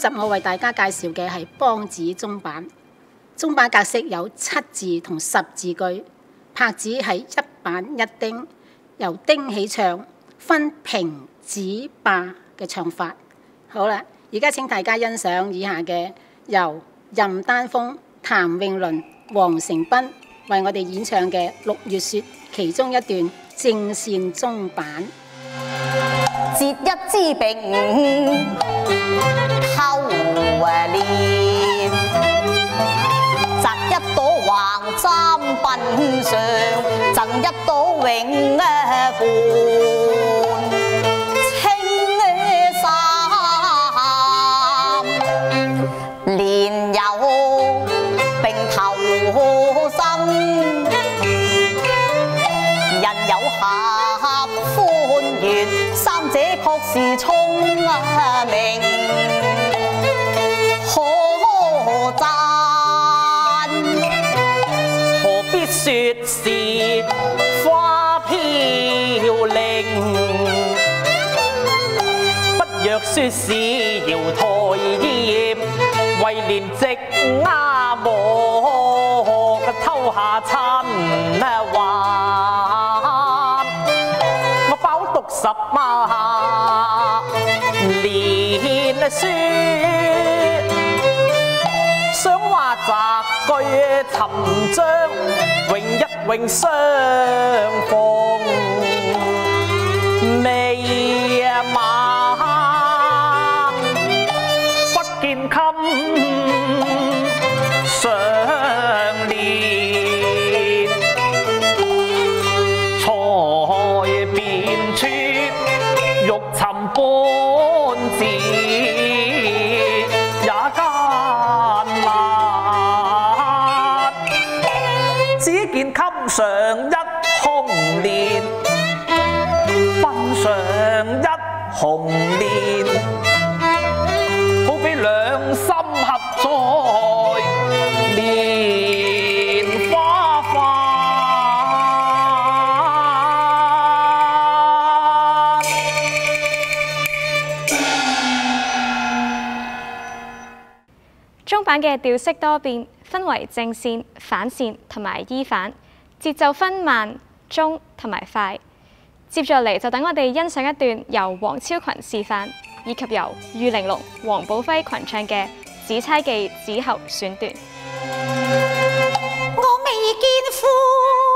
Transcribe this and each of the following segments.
集我為大家介紹嘅係梆子中板。中板格式有七字同十字句，拍子係一板一丁，由丁起唱，分平、指、霸嘅唱法。好啦，而家請大家欣賞以下嘅由任丹峰、譚詠麟、黃成斌為我哋演唱嘅《六月雪》其中一段正線中板。折一支并头莲，摘一朵横簪鬓上，赠一朵永伴。说是瑶台宴为念席鸦王偷下亲还我饱读十万年书想话择句沉章永一永相逢。紅蓮，好比兩心合在蓮花瓣。中板嘅調式多變，分為正線、反線同埋依反。節奏分慢、中同埋快，接住嚟就等我哋欣赏一段由黃超群示范，以及由御玲珑、黄宝辉群唱嘅《紫钗记》子喉選段。我未见夫。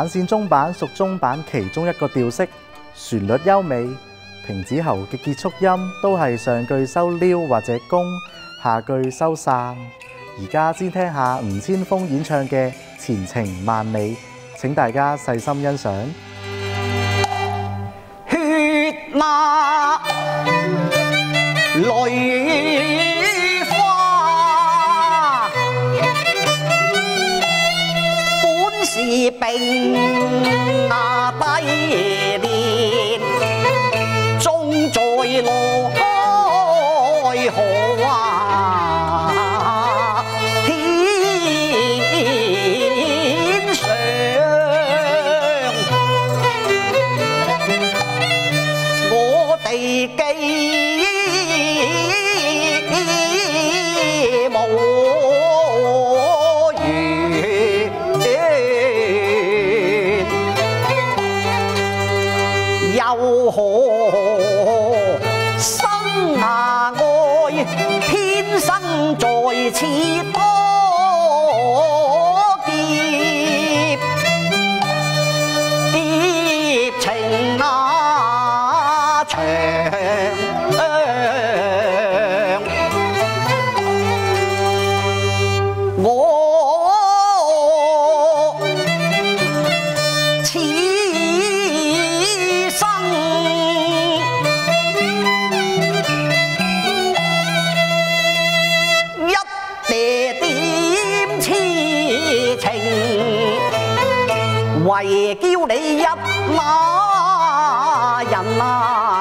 反線中板屬中板其中一個調式，旋律優美。停止後嘅結束音都係上句收撩或者弓，下句收散。而家先聽下吳千峰演唱嘅《前程萬里》，請大家細心欣賞。血馬淚是人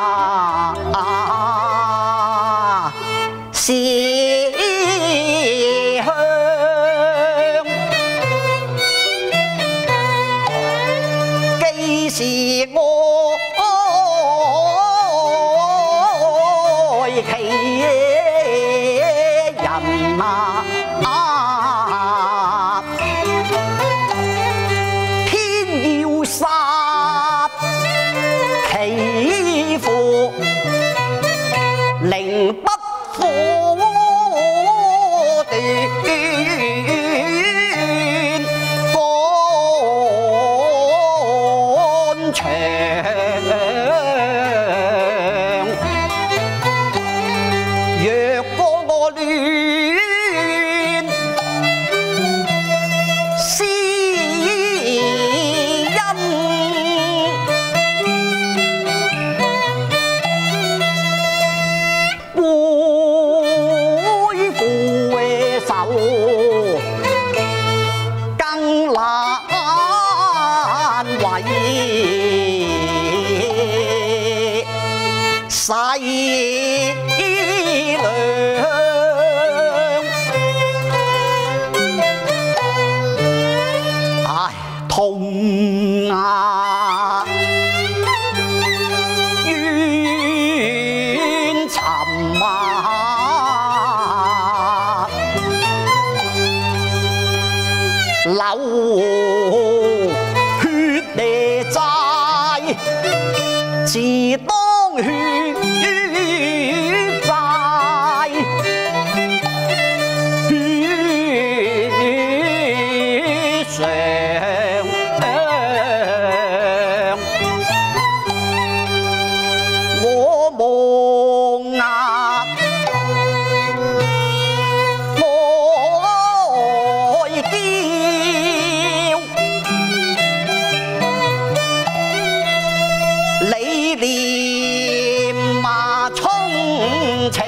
情，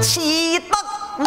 似得为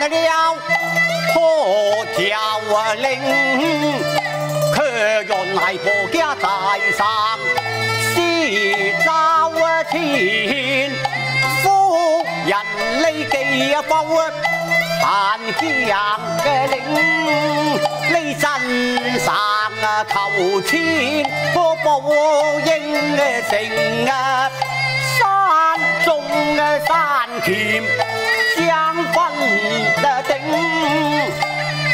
得了破条啊令却原来婆家在上施诏天夫人呢记啊包啊范嘅令呢真上啊求天科报应啊成啊山中山田分的定，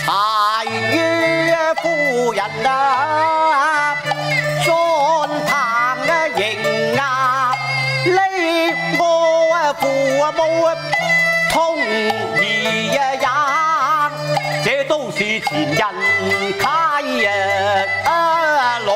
才於夫人啊，進堂嘅迎啊，呢我啊父母通義呀，這都是前人開啊路。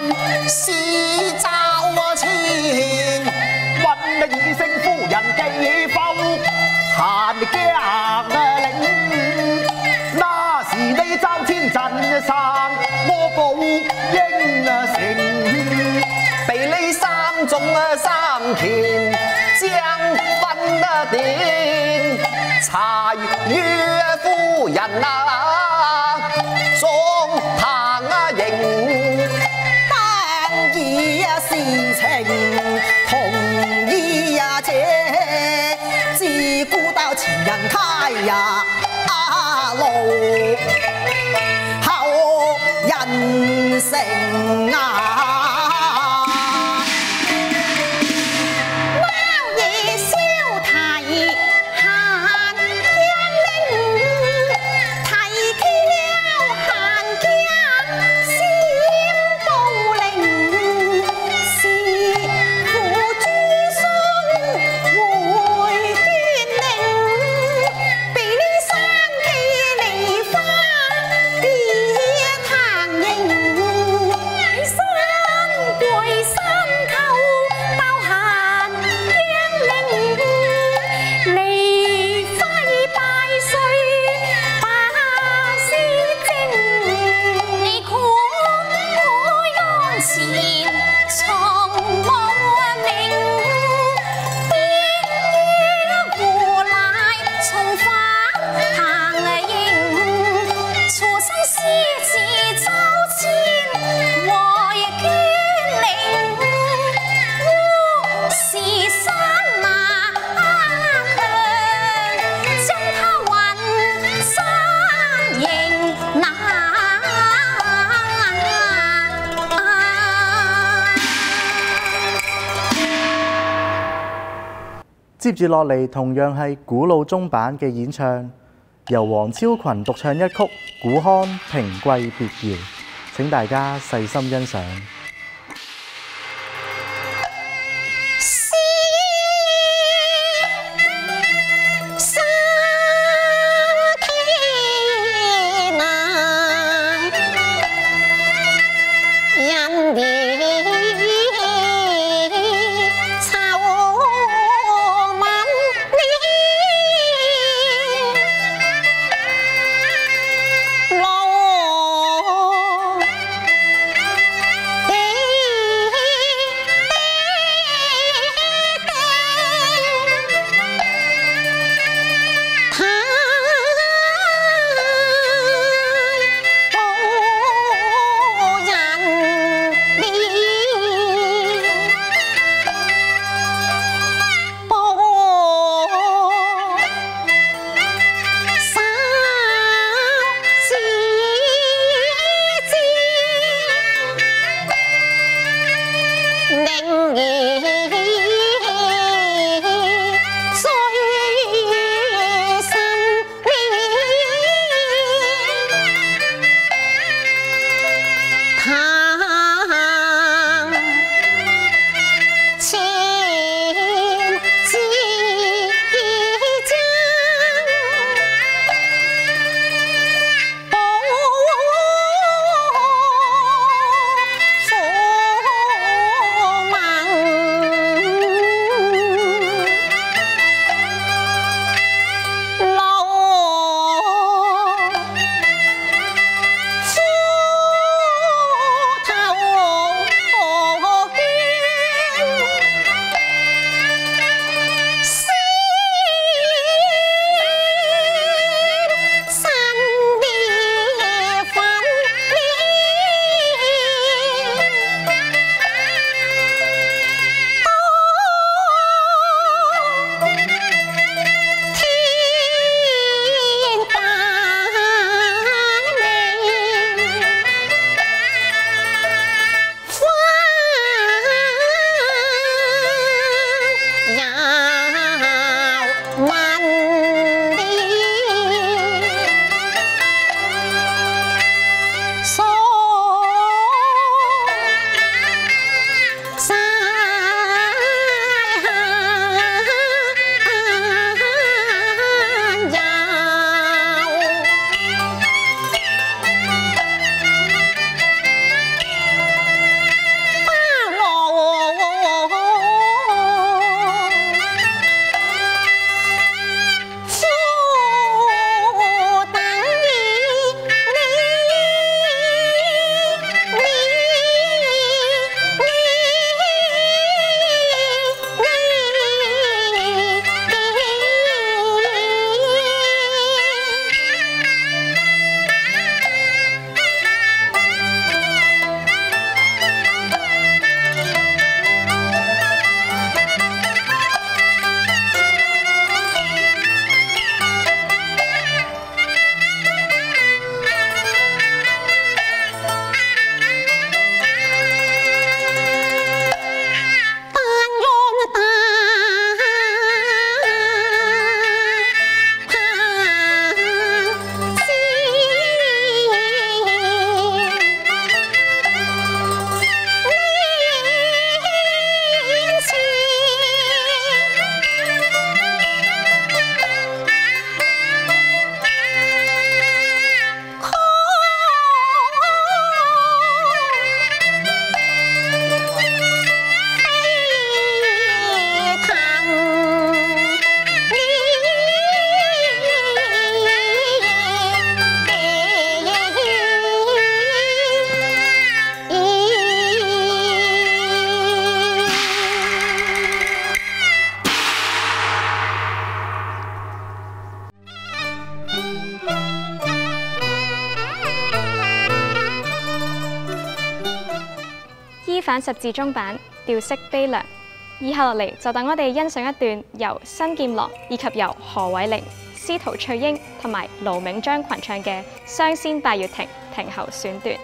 问是找亲，问你二声夫人记否？闲家领，那时你招亲怎生？我报应成，被你三中三擒，将分得定，才与夫人啊。中行啊，迎。當意啊事情同意呀姐，自古到前人开呀啊路，後人成啊。接落嚟，同樣係古老中版嘅演唱，由黃超群獨唱一曲《古康平貴別搖》，請大家細心欣賞。反十字中版调色悲凉。以下落嚟就等我哋欣赏一段由新剑郎以及由何伟玲、司徒翠英同埋卢铭章群唱嘅《双仙拜月亭》亭后选段。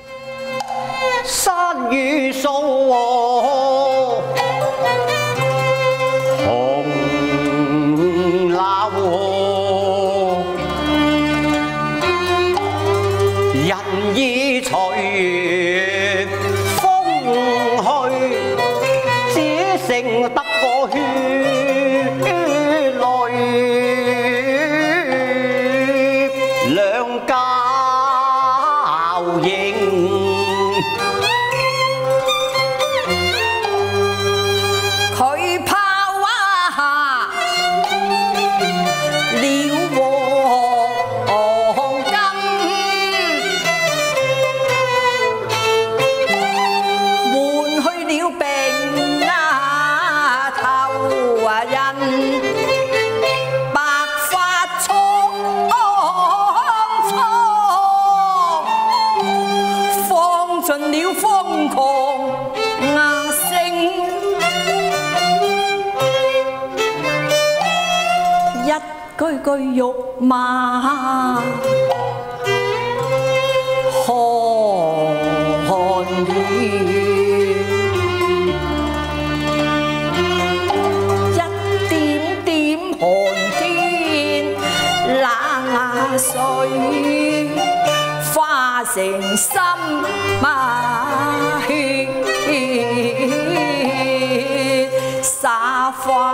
山雨掃句句辱罵，寒意。一點點寒天冷水，化成心血，灑花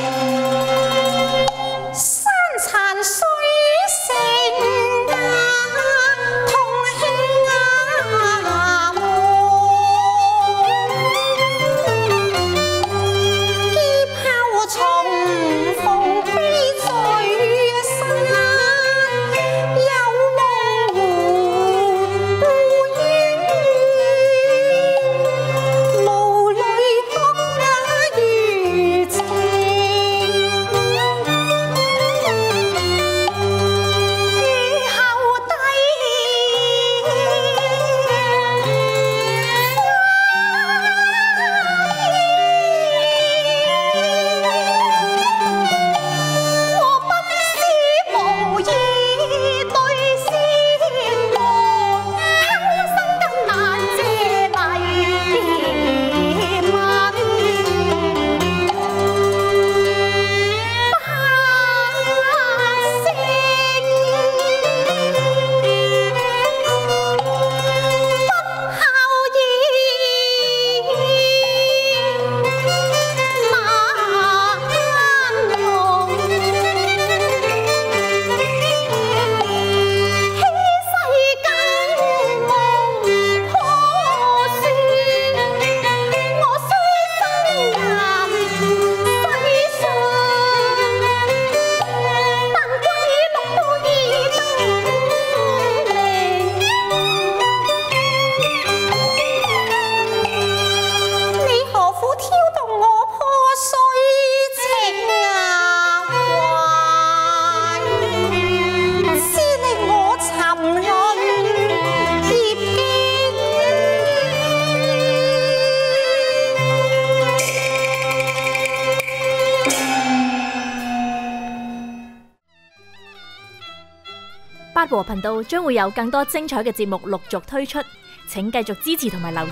和頻道將會有更多精彩嘅節目陸續推出，請繼續支持同埋留意。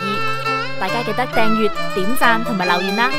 大家記得訂閱、點讚同埋留言啦！